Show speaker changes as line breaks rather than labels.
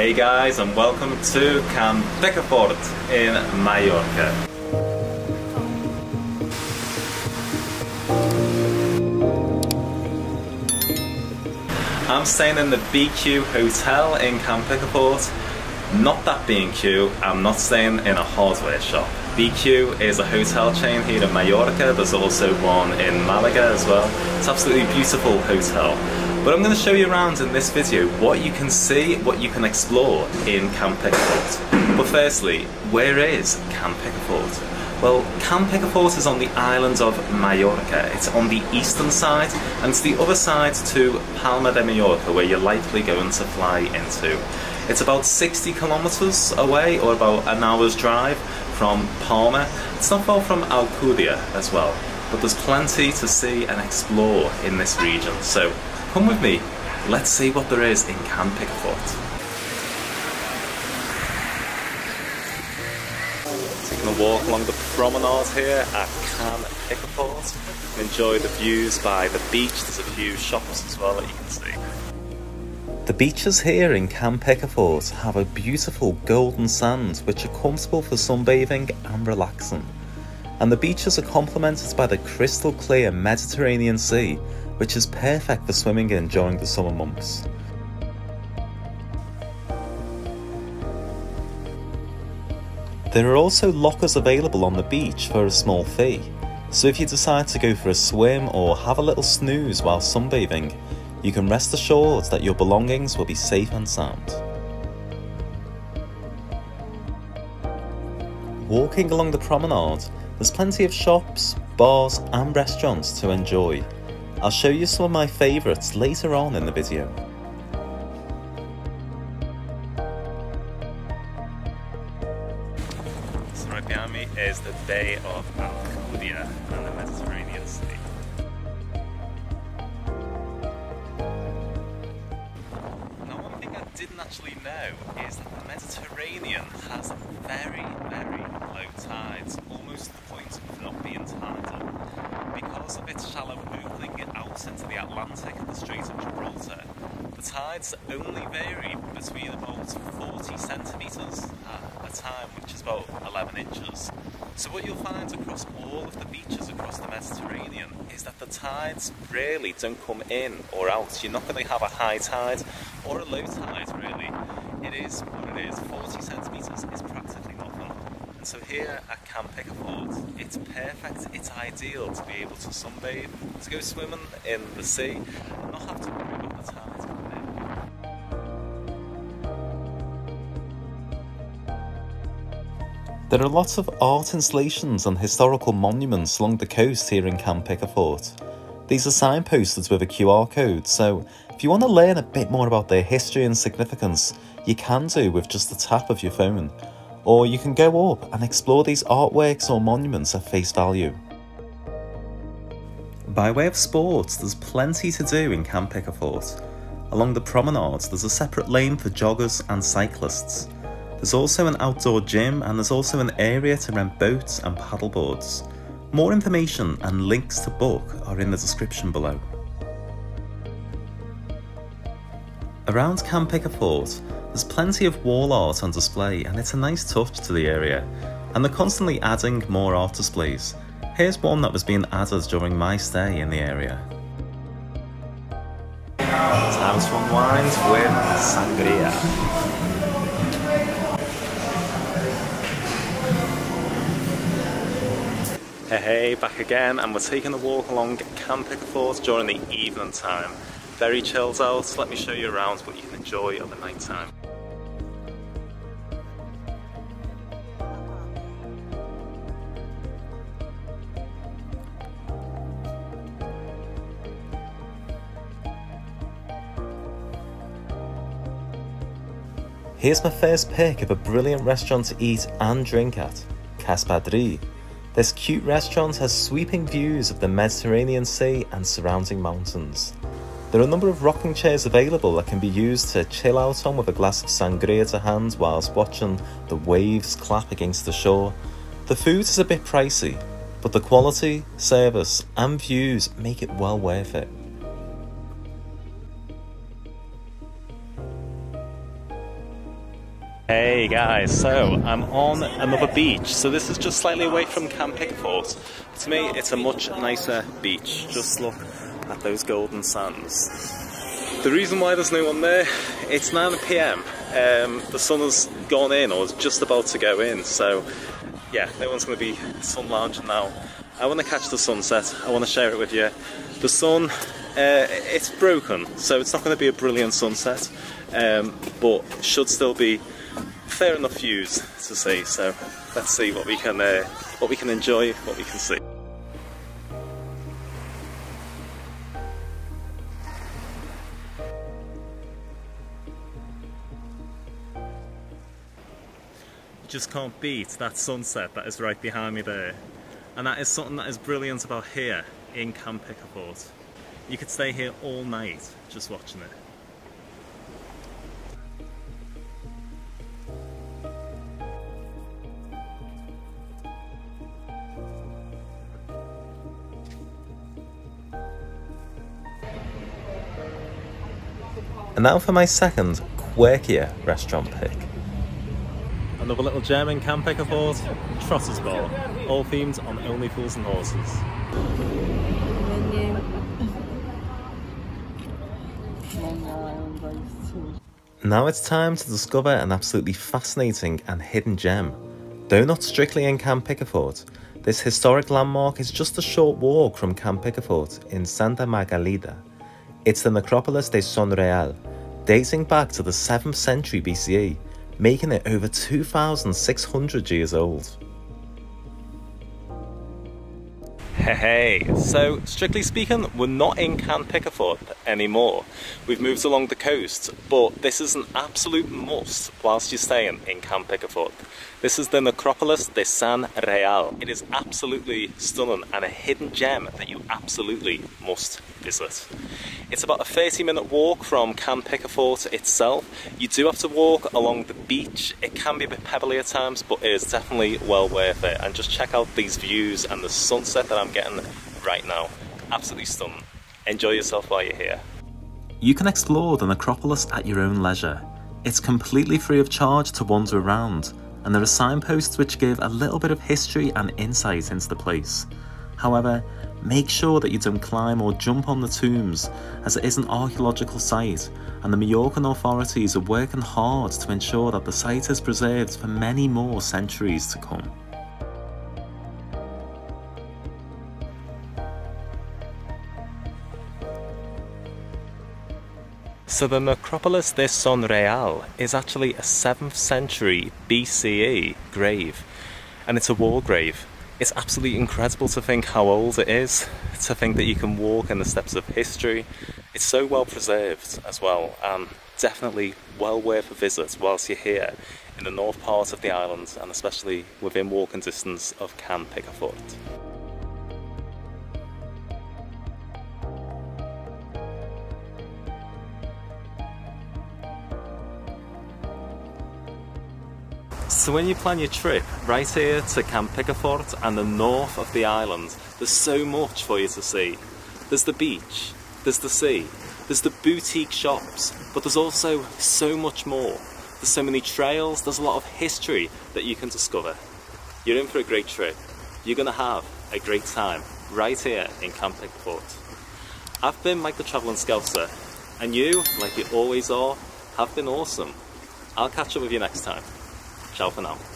Hey guys and welcome to Can Picafort in Mallorca. I'm staying in the BQ Hotel in Can Picafort. Not that B&Q, I'm not staying in a hardware shop. BQ is a hotel chain here in Mallorca, there's also one in Malaga as well. It's absolutely beautiful hotel. But I'm going to show you around in this video what you can see, what you can explore in Can Picafort. But firstly, where is Can Picafort? Well, Can Picafort is on the island of Mallorca. It's on the eastern side, and it's the other side to Palma de Mallorca, where you're likely going to fly into. It's about 60 kilometers away, or about an hour's drive from Palma. It's not far from Alcudia as well, but there's plenty to see and explore in this region. So Come with me, let's see what there is in Can Picafort. Taking a walk along the promenade here at Can Picafort. Enjoy the views by the beach, there's a few shops as well that you can see. The beaches here in Can Picafort have a beautiful golden sand which are comfortable for sunbathing and relaxing. And the beaches are complemented by the crystal clear Mediterranean Sea which is perfect for swimming in during the summer months. There are also lockers available on the beach for a small fee, so if you decide to go for a swim or have a little snooze while sunbathing, you can rest assured that your belongings will be safe and sound. Walking along the promenade, there's plenty of shops, bars and restaurants to enjoy. I'll show you some of my favourites later on in the video. So right behind me is the Bay of Alcudia uh, and the Mediterranean Sea. Now one thing I didn't actually know is that the Mediterranean has very, very low tides, almost to the point of not being tidal. Because of its shallow into the Atlantic and the Strait of Gibraltar, the tides only vary between about 40 centimetres at a time, which is about 11 inches. So what you'll find across all of the beaches across the Mediterranean is that the tides really don't come in or out. You're not going to have a high tide or a low tide really. It is what it is. 40 centimetres is practically. And so here at Can Picafort, it's perfect, it's ideal to be able to sunbathe, to go swimming in the sea, and not have to worry about the tides coming in. There are lots of art installations and historical monuments along the coast here in Can Picafort. These are signposted with a QR code, so if you want to learn a bit more about their history and significance, you can do with just the tap of your phone or you can go up and explore these artworks or monuments at face value. By way of sports, there's plenty to do in Can Picafort. Along the promenade, there's a separate lane for joggers and cyclists. There's also an outdoor gym and there's also an area to rent boats and paddleboards. More information and links to book are in the description below. Around Can Picafort, there's plenty of wall art on display and it's a nice touch to the area, and they're constantly adding more art displays. Here's one that was being added during my stay in the area. Time to unwind with sangria. Hey, hey, back again, and we're taking a walk along Can Picafort during the evening time. Very chilled out, let me show you around what you can enjoy at the night time. Here's my first pick of a brilliant restaurant to eat and drink at, Caspadri. This cute restaurant has sweeping views of the Mediterranean Sea and surrounding mountains. There are a number of rocking chairs available that can be used to chill out on with a glass of sangria to hand whilst watching the waves clap against the shore. The food is a bit pricey, but the quality, service and views make it well worth it. Hey guys, so I'm on another beach. So this is just slightly away from Can Picafort. To me, it's a much nicer beach. Just look at those golden sands. The reason why there's no one there, it's 9pm. Um, the sun has gone in or is just about to go in. So yeah, no one's going to be sun lounging now. I want to catch the sunset. I want to share it with you. The sun, uh, it's broken, so it's not going to be a brilliant sunset, um, but should still be fair enough views to see. So let's see what we can uh, what we can enjoy, what we can see. Just can't beat that sunset that is right behind me there. And that is something that is brilliant about here in Can Picafort. You could stay here all night just watching it. And now for my second, quirkier restaurant pick. Another little German Can Picafort Trotter's Bar, all themed on Only Fools and Horses. Now it's time to discover an absolutely fascinating and hidden gem. Though not strictly in Can Picafort, this historic landmark is just a short walk from Can Picafort in Santa Margalida. It's the Necropolis de Son Real, dating back to the 7th century BCE, making it over 2,600 years old. Hey, so strictly speaking, we're not in Can Picafort anymore. We've moved along the coast, but this is an absolute must whilst you're staying in Can Picafort. This is the Necropolis de Son Real. It is absolutely stunning and a hidden gem that you absolutely must visit. It's about a 30 minute walk from Can Picafort itself. You do have to walk along the beach. It can be a bit pebbly at times, but it is definitely well worth it. And just check out these views and the sunset that I'm getting right now. Absolutely stunning. Enjoy yourself while you're here. You can explore the necropolis at your own leisure. It's completely free of charge to wander around, and there are signposts which give a little bit of history and insight into the place. However, make sure that you don't climb or jump on the tombs, as it is an archaeological site, and the Mallorcan authorities are working hard to ensure that the site is preserved for many more centuries to come. So the Necropolis de Son Real is actually a 7th century BCE grave and it's a war grave. It's absolutely incredible to think how old it is, to think that you can walk in the steps of history. It's so well preserved as well and definitely well worth a visit whilst you're here in the north part of the island and especially within walking distance of Can Picafort. So when you plan your trip right here to Can Picafort and the north of the island, there's so much for you to see. There's the beach, there's the sea, there's the boutique shops, but there's also so much more. There's so many trails, there's a lot of history that you can discover. You're in for a great trip. You're gonna have a great time right here in Can Picafort. I've been Mike the Travelling Scouser, and you, like you always are, have been awesome. I'll catch up with you next time. Ciao for now.